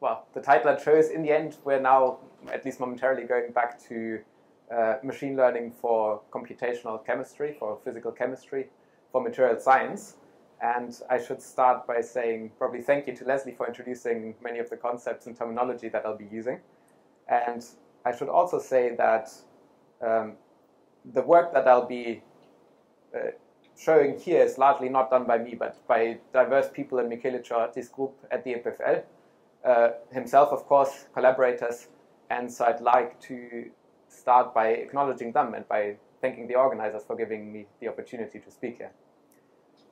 well, the title shows in the end, we're now, at least momentarily, going back to uh, machine learning for computational chemistry, for physical chemistry, for material science. And I should start by saying probably thank you to Leslie for introducing many of the concepts and terminology that I'll be using. And I should also say that um, the work that I'll be uh, showing here is largely not done by me, but by diverse people in Michele Ceriotti's group at the EPFL. Uh, himself, of course, collaborators. And so I'd like to start by acknowledging them and by thanking the organizers for giving me the opportunity to speak here.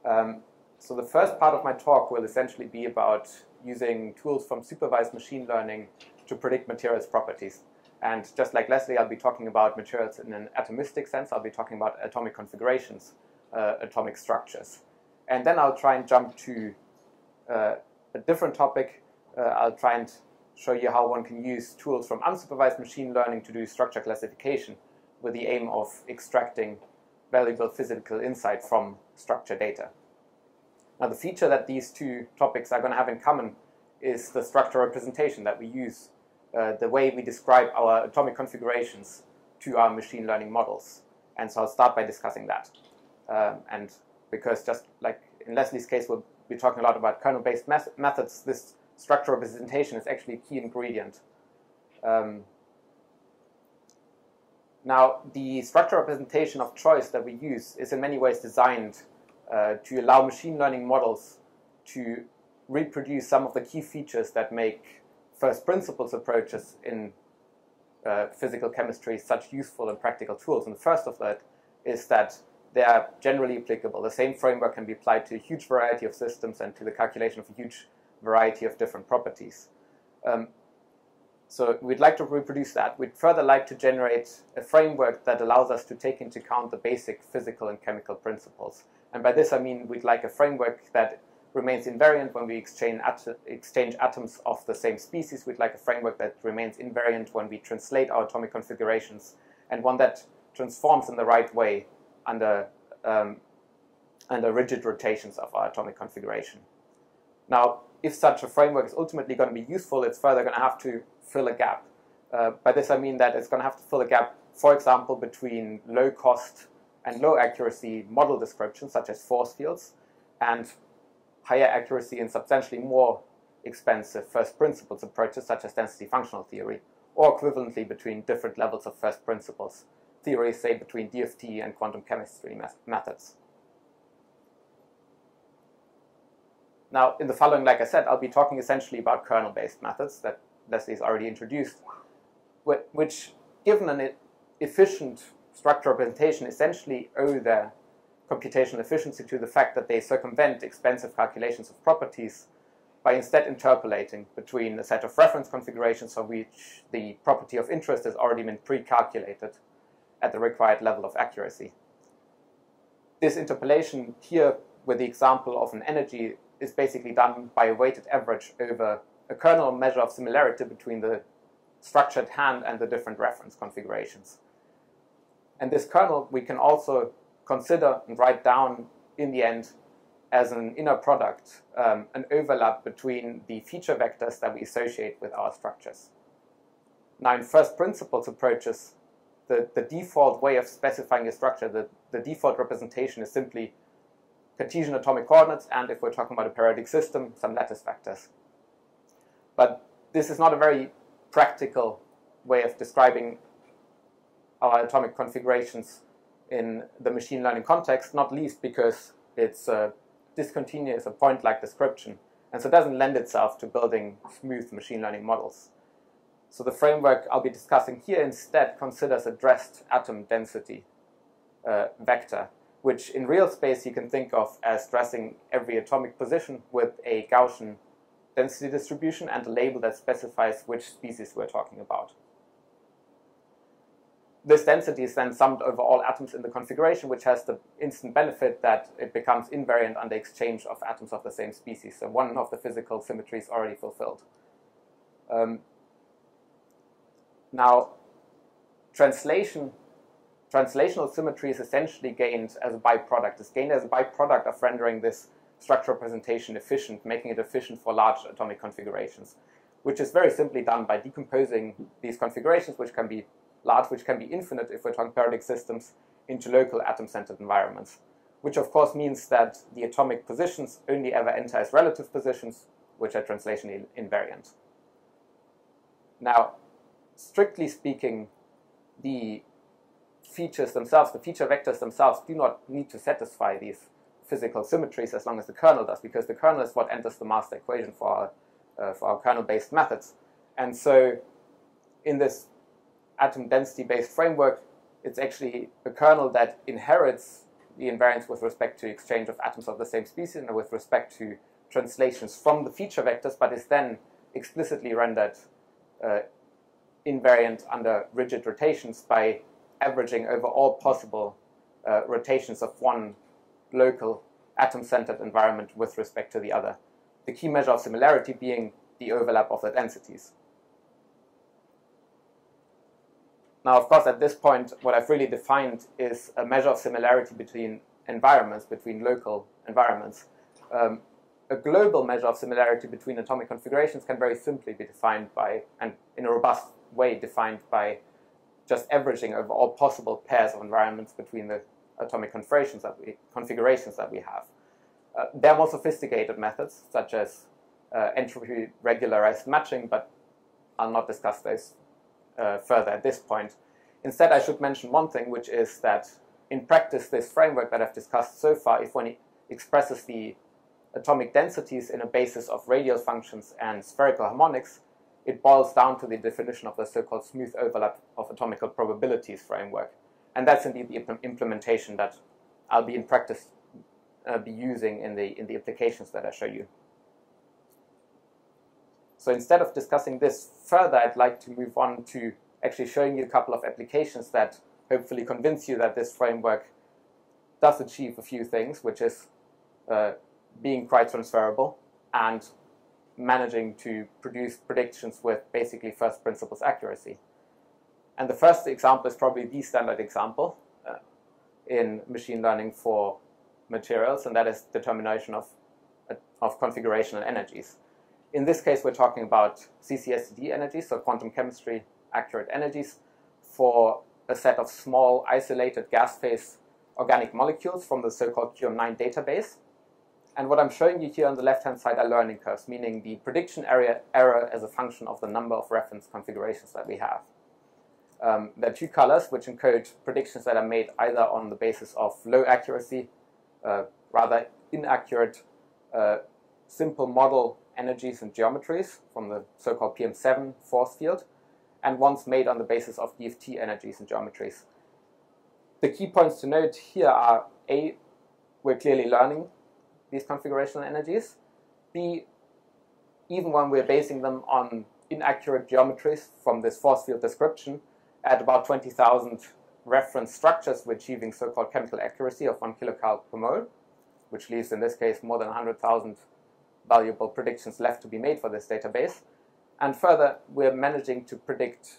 Um, so the first part of my talk will essentially be about using tools from supervised machine learning to predict materials properties. And just like Leslie, I'll be talking about materials in an atomistic sense. I'll be talking about atomic configurations, uh, atomic structures. And then I'll try and jump to uh, a different topic. Uh, I'll try and show you how one can use tools from unsupervised machine learning to do structure classification with the aim of extracting valuable physical insight from structure data. Now, the feature that these two topics are going to have in common is the structure representation that we use, uh, the way we describe our atomic configurations to our machine learning models. And so I'll start by discussing that. Um, and because just like in Leslie's case, we'll be talking a lot about kernel-based methods, this structure representation is actually a key ingredient. Um, now, the structural representation of choice that we use is in many ways designed uh, to allow machine learning models to reproduce some of the key features that make first principles approaches in uh, physical chemistry such useful and practical tools. And the first of that is that they are generally applicable. The same framework can be applied to a huge variety of systems and to the calculation of a huge variety of different properties. Um, so we'd like to reproduce that. We'd further like to generate a framework that allows us to take into account the basic physical and chemical principles. And by this I mean we'd like a framework that remains invariant when we exchange, at exchange atoms of the same species. We'd like a framework that remains invariant when we translate our atomic configurations, and one that transforms in the right way under, um, under rigid rotations of our atomic configuration. Now, if such a framework is ultimately going to be useful, it's further going to have to fill a gap. Uh, by this I mean that it's going to have to fill a gap, for example, between low cost and low accuracy model descriptions, such as force fields, and higher accuracy and substantially more expensive first principles approaches, such as density functional theory, or equivalently between different levels of first principles theories, say, between DFT and quantum chemistry methods. Now, in the following, like I said, I'll be talking essentially about kernel-based methods that Leslie's already introduced, which, given an efficient structure representation, essentially owe their computational efficiency to the fact that they circumvent expensive calculations of properties by instead interpolating between a set of reference configurations for which the property of interest has already been pre-calculated at the required level of accuracy. This interpolation here with the example of an energy is basically done by a weighted average over a kernel measure of similarity between the structure at hand and the different reference configurations. And this kernel we can also consider and write down in the end as an inner product, um, an overlap between the feature vectors that we associate with our structures. Now in first principles approaches, the, the default way of specifying a structure, the, the default representation is simply Cartesian atomic coordinates, and if we're talking about a periodic system, some lattice vectors. But this is not a very practical way of describing our atomic configurations in the machine learning context, not least because it's a discontinuous, a point-like description, and so it doesn't lend itself to building smooth machine learning models. So the framework I'll be discussing here instead considers a dressed atom density uh, vector, which in real space you can think of as dressing every atomic position with a Gaussian density distribution and a label that specifies which species we're talking about. This density is then summed over all atoms in the configuration, which has the instant benefit that it becomes invariant under exchange of atoms of the same species. So one of the physical symmetries already fulfilled. Um, now, translation, translational symmetry is essentially gained as a byproduct. It's gained as a byproduct of rendering this structure representation efficient, making it efficient for large atomic configurations. which is very simply done by decomposing these configurations, which can be large, which can be infinite if we're talking periodic systems, into local atom-centered environments, which of course means that the atomic positions only ever enter as relative positions, which are translationally invariant. Now, strictly speaking, the features themselves, the feature vectors themselves, do not need to satisfy these physical symmetries as long as the kernel does, because the kernel is what enters the master equation for our, uh, for our kernel-based methods. And so in this atom density-based framework, it's actually a kernel that inherits the invariance with respect to exchange of atoms of the same species and with respect to translations from the feature vectors, but is then explicitly rendered uh, invariant under rigid rotations by averaging over all possible uh, rotations of one local atom-centered environment with respect to the other. The key measure of similarity being the overlap of the densities. Now, of course, at this point, what I've really defined is a measure of similarity between environments, between local environments. Um, a global measure of similarity between atomic configurations can very simply be defined by, and in a robust way defined by just averaging over all possible pairs of environments between the atomic configurations that we, configurations that we have. Uh, there are more sophisticated methods, such as uh, entropy regularized matching, but I'll not discuss those uh, further at this point. Instead, I should mention one thing, which is that in practice, this framework that I've discussed so far, if one expresses the atomic densities in a basis of radial functions and spherical harmonics, it boils down to the definition of the so-called smooth overlap of atomical probabilities framework. And that's indeed the imp implementation that I'll be in practice uh, be using in the, in the applications that I show you. So instead of discussing this further, I'd like to move on to actually showing you a couple of applications that hopefully convince you that this framework does achieve a few things, which is uh, being quite transferable and managing to produce predictions with basically first principles accuracy. And the first example is probably the standard example uh, in machine learning for materials, and that is determination of, uh, of configurational energies. In this case, we're talking about CCSD energies, so quantum chemistry accurate energies, for a set of small isolated gas phase organic molecules from the so-called QM9 database. And what I'm showing you here on the left-hand side are learning curves, meaning the prediction area error as a function of the number of reference configurations that we have. Um, there are two colors which encode predictions that are made either on the basis of low accuracy, uh, rather inaccurate, uh, simple model energies and geometries from the so-called PM7 force field, and ones made on the basis of DFT energies and geometries. The key points to note here are A, we're clearly learning these configurational energies. B, even when we're basing them on inaccurate geometries from this force field description, at about 20,000 reference structures, we're achieving so-called chemical accuracy of 1 kilocal per mole, which leaves in this case more than 100,000 valuable predictions left to be made for this database. And further, we're managing to predict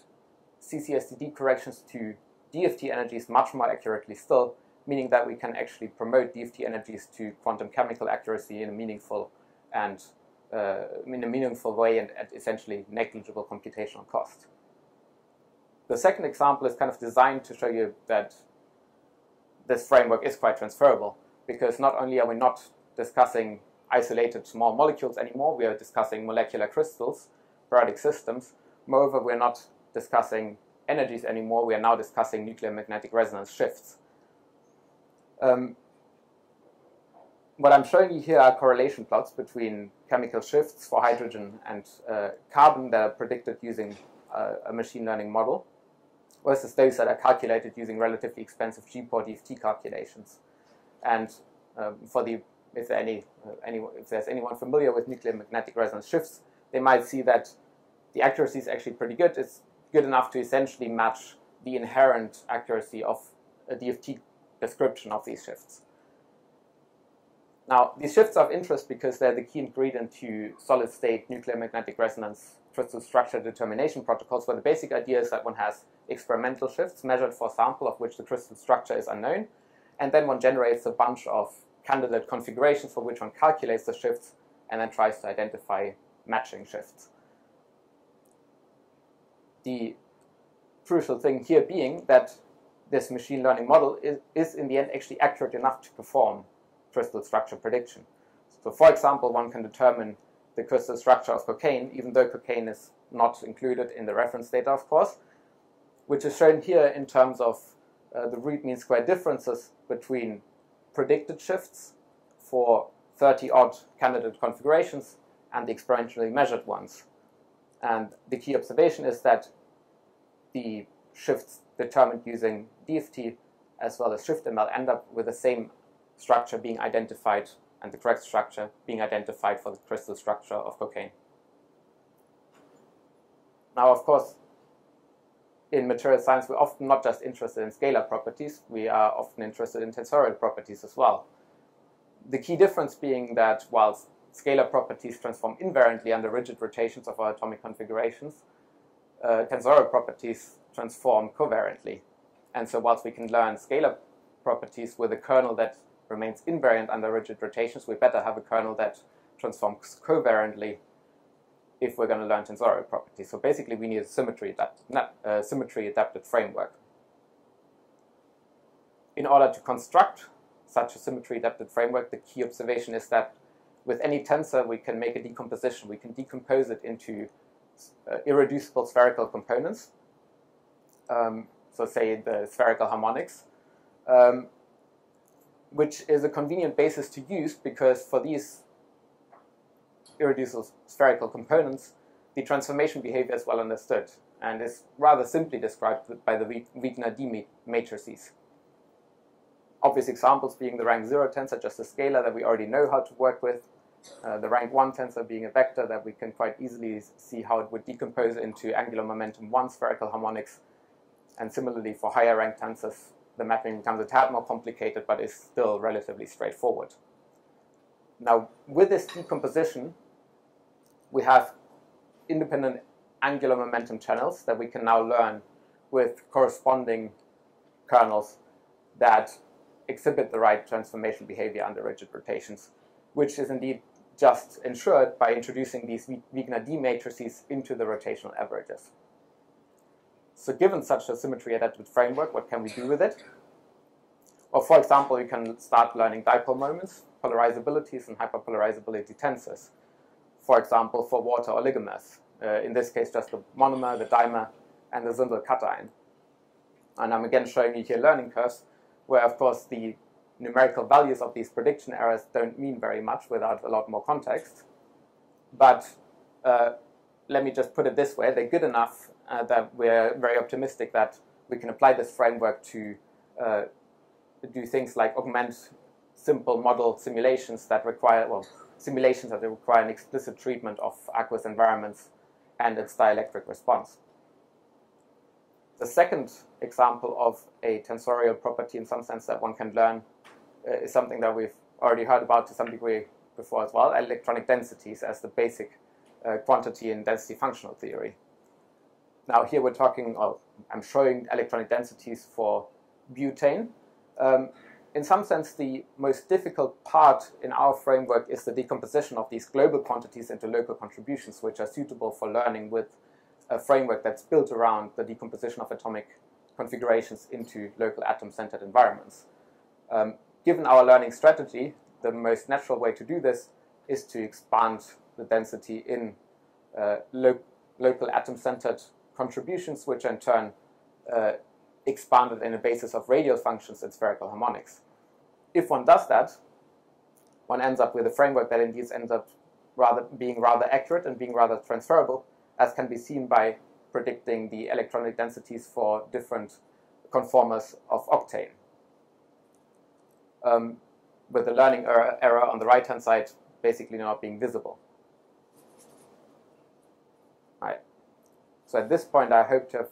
CCSD(T) corrections to DFT energies much more accurately still, meaning that we can actually promote DFT energies to quantum chemical accuracy in a meaningful and uh, in a meaningful way and at essentially negligible computational cost. The second example is kind of designed to show you that this framework is quite transferable because not only are we not discussing isolated small molecules anymore, we are discussing molecular crystals, periodic systems. Moreover, we're not discussing energies anymore, we are now discussing nuclear magnetic resonance shifts. Um, what I'm showing you here are correlation plots between chemical shifts for hydrogen and uh, carbon that are predicted using uh, a machine learning model versus those that are calculated using relatively expensive GIPAW DFT calculations. And um, for the if, any, uh, any, if there's anyone familiar with nuclear magnetic resonance shifts, they might see that the accuracy is actually pretty good. It's good enough to essentially match the inherent accuracy of a DFT description of these shifts. Now, these shifts are of interest because they're the key ingredient to solid-state nuclear magnetic resonance crystal structure determination protocols, where the basic idea is that one has experimental shifts measured for a sample of which the crystal structure is unknown, and then one generates a bunch of candidate configurations for which one calculates the shifts and then tries to identify matching shifts. the crucial thing here being that this machine learning model is, is in the end actually accurate enough to perform crystal structure prediction. So for example, one can determine the crystal structure of cocaine, even though cocaine is not included in the reference data, of course, which is shown here in terms of uh, the root mean square differences between predicted shifts for 30 odd candidate configurations and the experimentally measured ones. And the key observation is that the shifts determined using DFT as well as ShiftML end up with the same structure being identified and the correct structure being identified for the crystal structure of cocaine. Now, of course, in material science, we're often not just interested in scalar properties, we are often interested in tensorial properties as well. The key difference being that while scalar properties transform invariantly under rigid rotations of our atomic configurations, uh, tensorial properties transform covariantly. And so whilst we can learn scalar properties with a kernel that remains invariant under rigid rotations, we better have a kernel that transforms covariantly if we're going to learn tensorial properties. So basically, we need a symmetry, adapt, uh, symmetry adapted framework. In order to construct such a symmetry adapted framework, the key observation is that with any tensor, we can make a decomposition. We can decompose it into uh, irreducible spherical components. Um, so say the spherical harmonics, um, which is a convenient basis to use because for these irreducible spherical components, the transformation behavior is well understood and is rather simply described by the Wigner-D matrices. Obvious examples being the rank 0 tensor, just a scalar that we already know how to work with, uh, the rank 1 tensor being a vector that we can quite easily see how it would decompose into angular momentum 1 spherical harmonics, and similarly for higher rank tensors, the mapping becomes a tad more complicated, but is still relatively straightforward. Now, with this decomposition, we have independent angular momentum channels that we can now learn with corresponding kernels that exhibit the right transformation behavior under rigid rotations, which is indeed just ensured by introducing these Wigner-D matrices into the rotational averages. So given such a symmetry adapted framework, what can we do with it? Well, for example, we can start learning dipole moments, polarizabilities, and hyperpolarizability tensors for example, for water oligomers. Uh, in this case, just the monomer, the dimer, and the Zundel cation. And I'm again showing you here learning curves, where of course the numerical values of these prediction errors don't mean very much without a lot more context. But uh, let me just put it this way, they're good enough uh, that we're very optimistic that we can apply this framework to uh, do things like augment simple model simulations that require, well, simulations that require an explicit treatment of aqueous environments and its dielectric response. The second example of a tensorial property in some sense that one can learn uh, is something that we've already heard about to some degree before as well, electronic densities as the basic uh, quantity in density functional theory. Now here we're talking, oh, I'm showing electronic densities for butane. Um, in some sense, the most difficult part in our framework is the decomposition of these global quantities into local contributions, which are suitable for learning with a framework that's built around the decomposition of atomic configurations into local atom-centered environments. Um, given our learning strategy, the most natural way to do this is to expand the density in uh, lo local atom-centered contributions, which in turn uh, expanded in a basis of radial functions and spherical harmonics. If one does that, one ends up with a framework that indeed ends up rather being rather accurate and being rather transferable, as can be seen by predicting the electronic densities for different conformers of octane. Um, with the learning error, error on the right-hand side basically not being visible. Right. So at this point, I hope to have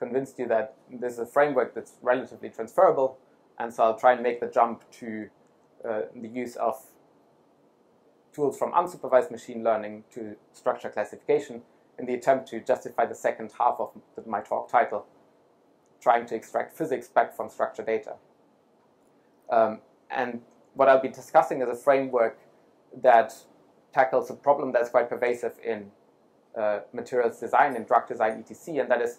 convinced you that this is a framework that's relatively transferable, and so I'll try and make the jump to uh, the use of tools from unsupervised machine learning to structure classification in the attempt to justify the second half of my talk title, trying to extract physics back from structure data. Um, and what I'll be discussing is a framework that tackles a problem that's quite pervasive in uh, materials design and drug design etc. And that is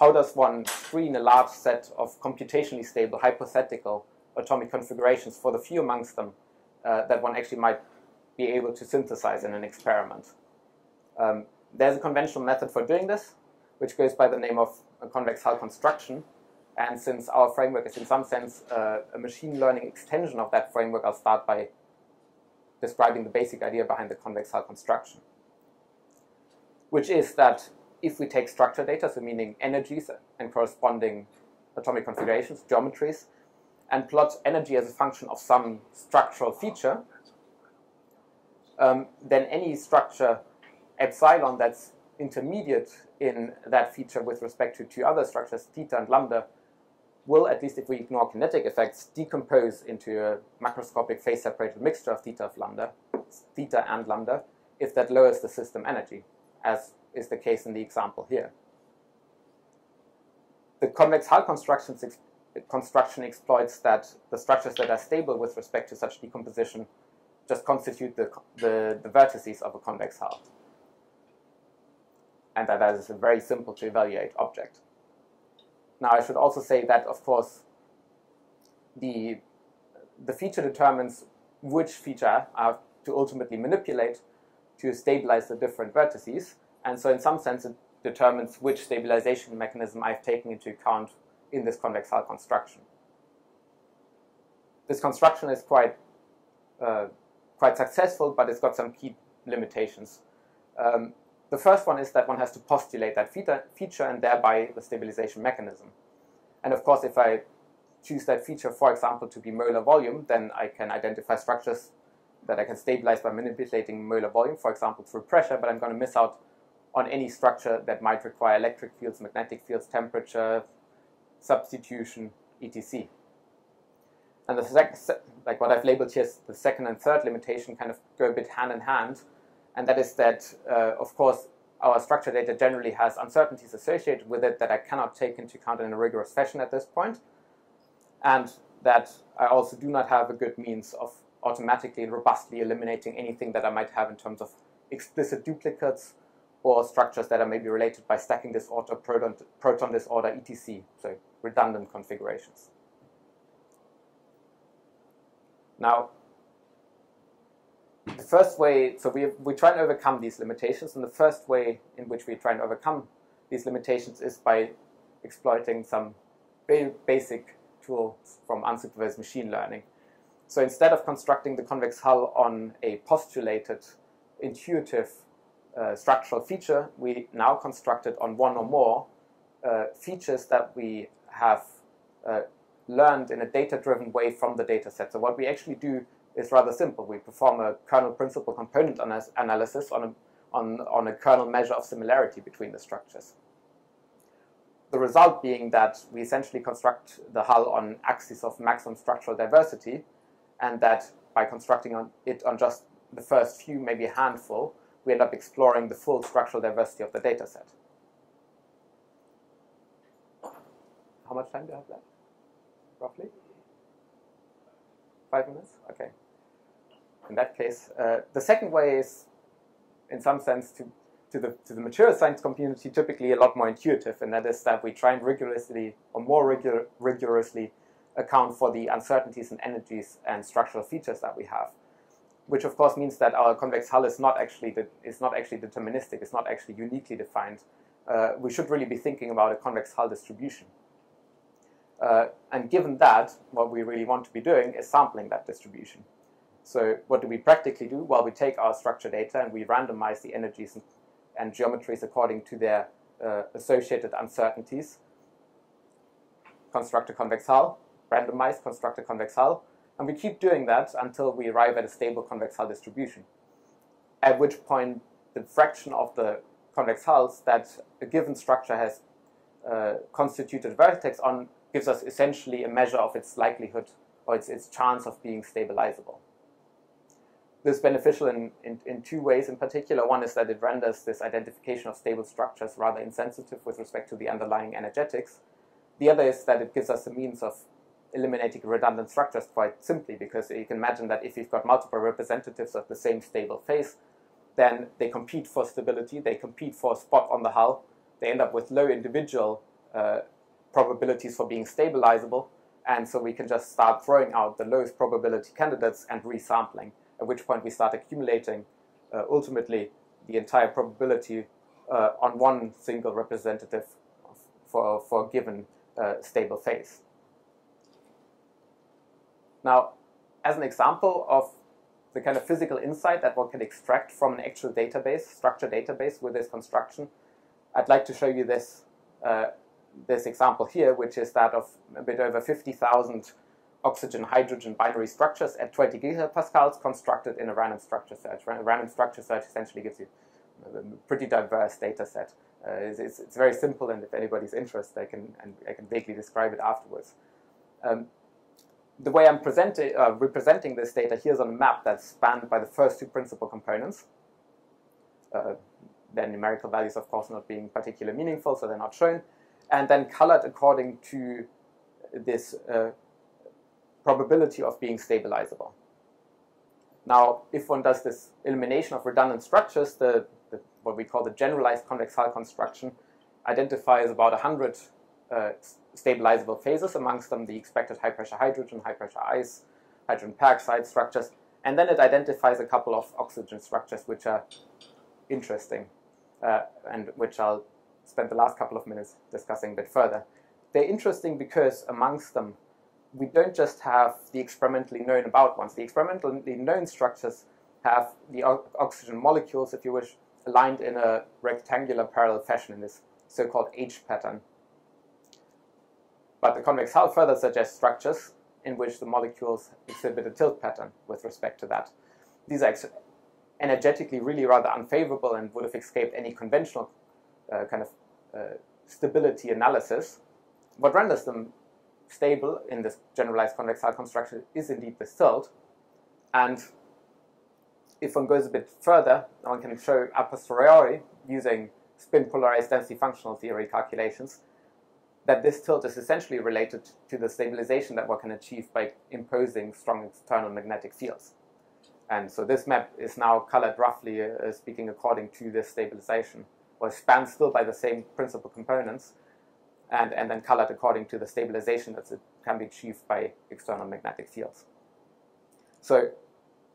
how does one screen a large set of computationally stable hypothetical atomic configurations for the few amongst them uh, that one actually might be able to synthesize in an experiment. Um, there's a conventional method for doing this, which goes by the name of a convex hull construction. And since our framework is in some sense uh, a machine learning extension of that framework, I'll start by describing the basic idea behind the convex hull construction, which is that if we take structure data, so meaning energies and corresponding atomic configurations, geometries, and plot energy as a function of some structural feature, um, then any structure epsilon that's intermediate in that feature with respect to two other structures, theta and lambda, will, at least if we ignore kinetic effects, decompose into a macroscopic phase-separated mixture of theta of lambda, theta and lambda, if that lowers the system energy, as is the case in the example here. The convex hull construction exploits that the structures that are stable with respect to such decomposition just constitute the, the, the vertices of a convex hull. And that, that is a very simple to evaluate object. Now, I should also say that, of course, the, the feature determines which feature I have to ultimately manipulate to stabilize the different vertices. And so in some sense, it determines which stabilization mechanism I've taken into account in this convex hull construction. This construction is quite, uh, quite successful, but it's got some key limitations. Um, the first one is that one has to postulate that feature and thereby the stabilization mechanism. And of course, if I choose that feature, for example, to be molar volume, then I can identify structures that I can stabilize by manipulating molar volume, for example, through pressure, but I'm going to miss out on any structure that might require electric fields, magnetic fields, temperature, substitution, etc. And the second, like what I've labeled here, the second and third limitation kind of go a bit hand in hand, and that is that, uh, of course, our structure data generally has uncertainties associated with it that I cannot take into account in a rigorous fashion at this point, and that I also do not have a good means of automatically and robustly eliminating anything that I might have in terms of explicit duplicates or structures that are maybe related by stacking disorder, proton, proton disorder, etc. So redundant configurations. Now, the first way, so we, we try and overcome these limitations, and the first way in which we try and overcome these limitations is by exploiting some basic tools from unsupervised machine learning. So instead of constructing the convex hull on a postulated, intuitive uh, structural feature, we now construct it on one or more uh, features that we have uh, learned in a data-driven way from the data set. So what we actually do is rather simple. We perform a kernel principal component analysis on a, on, on a kernel measure of similarity between the structures. The result being that we essentially construct the hull on axis of maximum structural diversity, and that by constructing on it on just the first few, maybe a handful, we end up exploring the full structural diversity of the data set. How much time do you have left, roughly? Five minutes? Okay in that case. Uh, the second way is, in some sense, to, to, the, to the material science community, typically a lot more intuitive, and that is that we try and rigorously, or more rigor, rigorously, account for the uncertainties and energies and structural features that we have. Which of course means that our convex hull is not actually is not actually deterministic. It's not actually uniquely defined. Uh, we should really be thinking about a convex hull distribution. Uh, and given that, what we really want to be doing is sampling that distribution. So what do we practically do? Well, we take our structure data and we randomize the energies and, and geometries according to their uh, associated uncertainties. Construct a convex hull, randomize, construct a convex hull, and we keep doing that until we arrive at a stable convex hull distribution. At which point, the fraction of the convex hulls that a given structure has uh, constituted vertex on gives us essentially a measure of its likelihood or its, its chance of being stabilizable this is beneficial in, in, in, two ways in particular. One is that it renders this identification of stable structures rather insensitive with respect to the underlying energetics. The other is that it gives us a means of eliminating redundant structures quite simply because you can imagine that if you've got multiple representatives of the same stable phase, then they compete for stability, they compete for a spot on the hull, they end up with low individual uh, probabilities for being stabilizable, and so we can just start throwing out the lowest probability candidates and resampling, at which point we start accumulating uh, ultimately the entire probability uh, on one single representative for, for a given uh, stable phase. Now, as an example of the kind of physical insight that one can extract from an actual database, structured database with this construction, I'd like to show you this, uh, this example here, which is that of a bit over 50,000 oxygen-hydrogen binary structures at 20 gigapascals constructed in a random structure search. Random structure search essentially gives you a pretty diverse data set. Uh, it's, it's, it's, very simple, and if anybody's interested, I can, and I can vaguely describe it afterwards. Um, the way I'm presenting, uh, representing this data here is on a map that's spanned by the first two principal components. Uh, their numerical values, of course, not being particularly meaningful, so they're not shown. And then colored according to this uh, probability of being stabilizable. Now, if one does this elimination of redundant structures, the, the what we call the generalized convex hull construction identifies about 100 uh, stabilizable phases, amongst them the expected high pressure hydrogen, high pressure ice, hydrogen peroxide structures, and then it identifies a couple of oxygen structures which are interesting uh, and which I'll spend the last couple of minutes discussing a bit further. They're interesting because amongst them, we don't just have the experimentally known about ones. The experimentally known structures have the oxygen molecules, if you wish, aligned in a rectangular parallel fashion in this so-called H pattern. But the convex hull further suggests structures in which the molecules exhibit a tilt pattern with respect to that. These are energetically really rather unfavorable and would have escaped any conventional uh, kind of uh, stability analysis. What renders them stable in this generalized convex hull construction is indeed the tilt. And if one goes a bit further, one can show a posteriori using spin polarized density functional theory calculations that this tilt is essentially related to the stabilization that one can achieve by imposing strong external magnetic fields. And so this map is now colored roughly uh, speaking according to this stabilization, or spanned still by the same principal components, and, and then colored according to the stabilization that can be achieved by external magnetic fields. So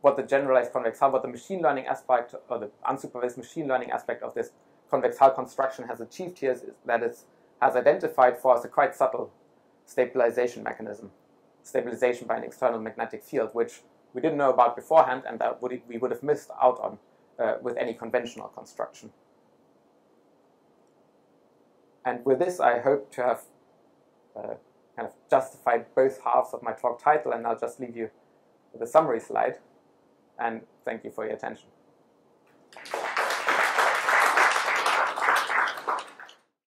what the generalized convex hull, what the machine learning aspect, or the unsupervised machine learning aspect of this convex hull construction has achieved here is that it's has identified for us a quite subtle stabilization mechanism, stabilization by an external magnetic field, which we didn't know about beforehand and that we would have missed out on uh, with any conventional construction. And with this, I hope to have uh, kind of justified both halves of my talk title, and I'll just leave you with a summary slide. And thank you for your attention.